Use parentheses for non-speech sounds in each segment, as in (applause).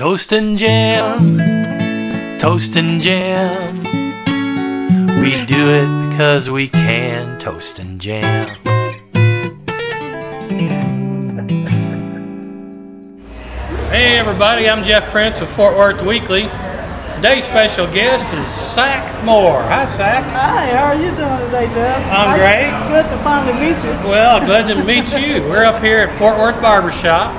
Toast and jam, toast and jam. We do it because we can. Toast and jam. Hey everybody, I'm Jeff Prince with Fort Worth Weekly. Today's special guest is Sac Moore. Hi, Sac. Hi, how are you doing today, Jeff? I'm Nice- great. Good to finally meet you. Well, glad to meet you. We're up here at Fort Worth Barbershop.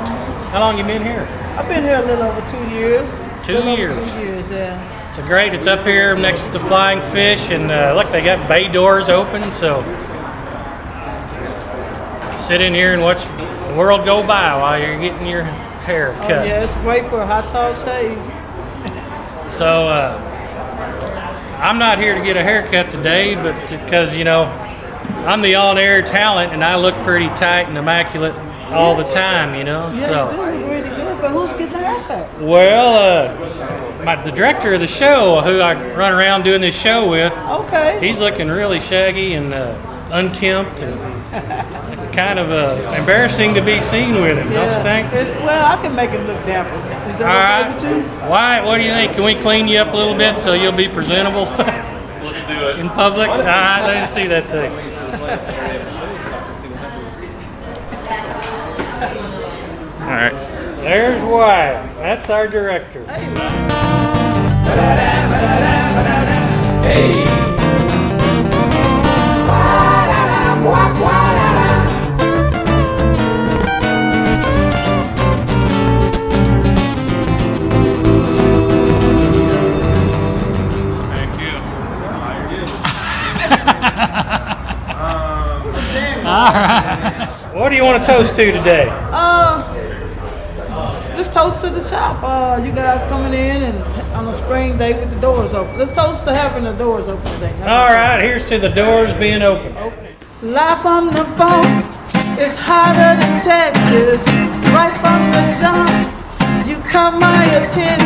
How long you been here? I've been here a little over two years. Two years. Two years, yeah. It's a great. It's up here next to the Flying Fish, and uh, look, they got bay doors open, so sit in here and watch the world go by while you're getting your hair Oh, cut. yeah, it's great for a hot towel shaves. (laughs) So uh, I'm not here to get a haircut today, but because you know I'm the on-air talent, and I look pretty tight and immaculate all the time, you know. Yeah, so. you do look really good, but who's getting the haircut? Well, uh, my the director of the show, who I run around doing this show with, Okay. he's looking really shaggy and uh, unkempt and (laughs) kind of uh, embarrassing to be seen with him. Don't you think? It- well, I can make him look dapper. Is that right. okay with? Wyatt? What do you think? Can we clean you up a little bit so you'll be presentable (laughs) Let's do it. in public? All right, let me see that thing. All right. There's Wyatt. That's our director. Thank All right. What do you want to toast to today? Uh, let's toast to the shop. Uh, you guys coming in and on a spring day with the doors open. Let's toast to having the doors open today. All right, here's to the doors being open. Okay. Live on the phone is hotter than Texas. Right from the jump, you caught my attention.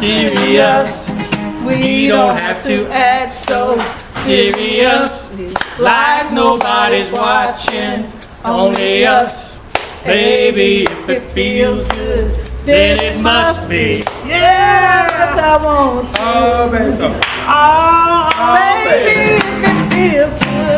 Serious. We don't have to act so Serious. Like nobody's watching. Only us. Baby, if it feels good, then it must be. Yeah, that's what I want. Oh, baby. oh, Baby, if it feels good,